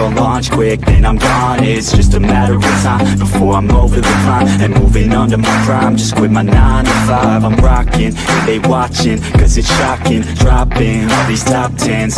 I'm gon' launch quick Then I'm gone, it's just a matter of time before I'm over the climb. And moving under my prime Just quit my 9 to 5 I'm rocking, they watching Cause it's shocking. Dropping all these top tens